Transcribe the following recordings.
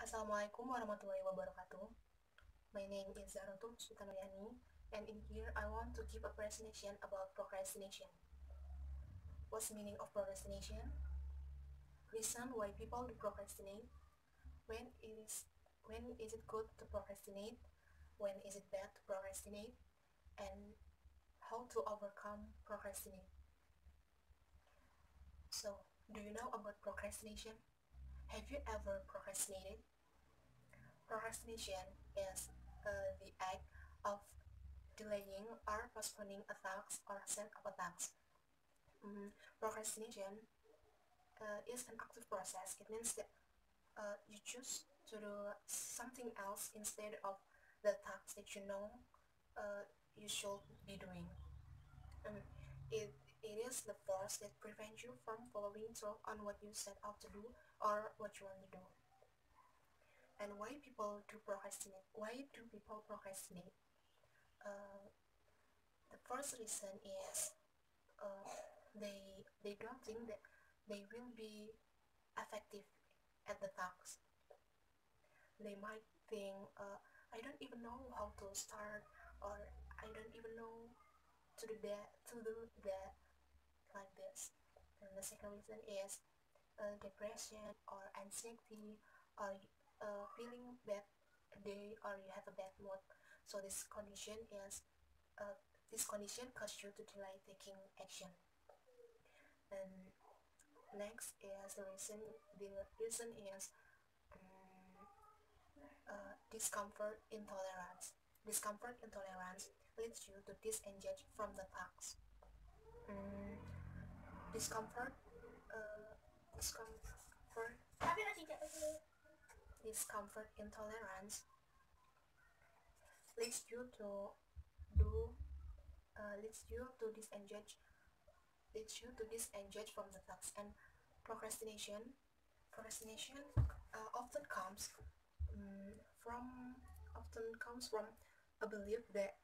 Assalamualaikum warahmatullahi wabarakatuh. My name is Zahrotul Sultanayani, and in here I want to give a presentation about procrastination. What's the meaning of procrastination? Reason why people do procrastinate. When is when is it good to procrastinate? When is it bad to procrastinate? And how to overcome procrastinate. So, do you know about procrastination? Have you ever procrastinated? Procrastination is uh, the act of delaying or postponing a task or set of a task. Mm, procrastination uh, is an active process. It means that uh, you choose to do something else instead of the task that you know uh, you should be doing. Um, it, it is the force that prevents you from following through on what you set out to do or what you want to do. And why people do procrastinate? Why do people procrastinate? Uh, the first reason is uh, they they don't think that they will be effective at the task. They might think, uh, I don't even know how to start, or I don't even know to do that, to do that, like this. And the second reason is uh, depression or anxiety or uh, feeling bad day or you have a bad mood. So this condition is uh, this condition causes you to delay taking action. And next is the reason the reason is um, uh, discomfort intolerance. Discomfort intolerance leads you to disengage from the task. Um, discomfort uh, discomfort discomfort intolerance leads you to do uh, leads you to disengage leads you to disengage from the task and procrastination procrastination uh, often comes um, from often comes from a belief that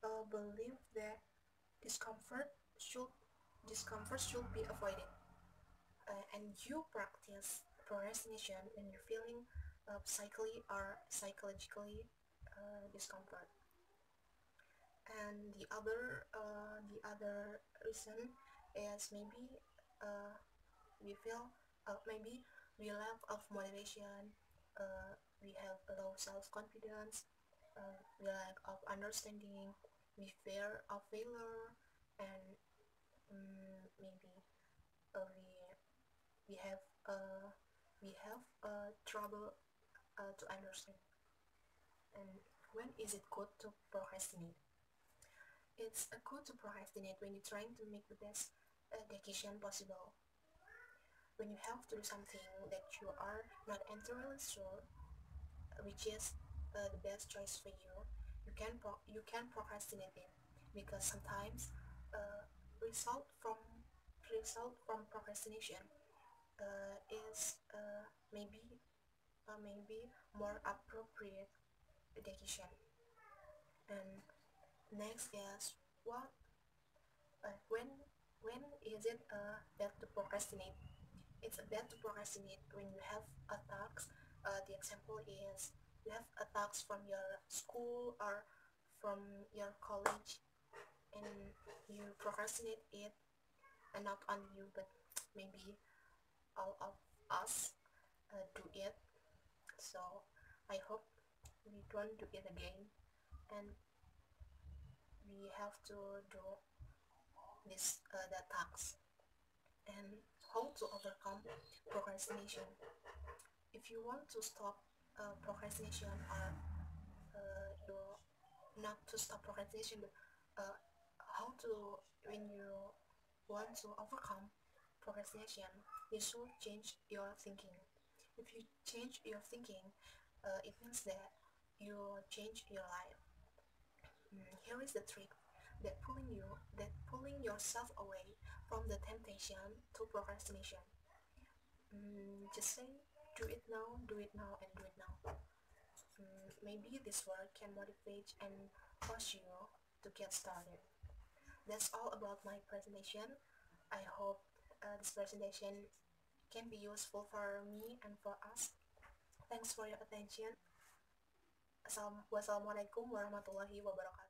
a belief that discomfort should discomfort should be avoided uh, and you practice procrastination when you're feeling uh, psychically or psychologically uh, discomfort. And the other uh, the other reason is maybe uh, we feel uh, maybe we lack of motivation we have low self-confidence we lack of understanding we fear of failure and um, maybe uh, we we have uh, we have uh, trouble uh, to understand. And when is it good to procrastinate? It's a good to procrastinate when you're trying to make the best uh, decision possible. When you have to do something that you are not entirely sure which is uh, the best choice for you you can you can procrastinate it because sometimes uh, result from result from procrastination uh, is uh, maybe uh, maybe more appropriate decision. And next is what uh, when when is it uh, bad to procrastinate? It's bad to procrastinate when you have a task uh, the example is you have a task from your school or from your college and you procrastinate it and not only you but maybe all of us uh, do it. So i hope we don't do it again. And we have to do this uh, the task. And how to overcome procrastination? If you want to stop uh, procrastination or uh, you not to stop procrastination uh, how to when you want to overcome procrastination you should change your thinking. If you change your thinking uh, it means that you change your life. Mm, here is the trick that pulling you that pulling yourself away from the temptation to procrastination. Mm, just say do it now do it now and do it now. Mm, maybe this word can motivate and push you to get started that's all about my presentation. I hope uh, this presentation can be useful for me and for us. Thanks for your attention. Wassalamualaikum warahmatullahi wabarakatuh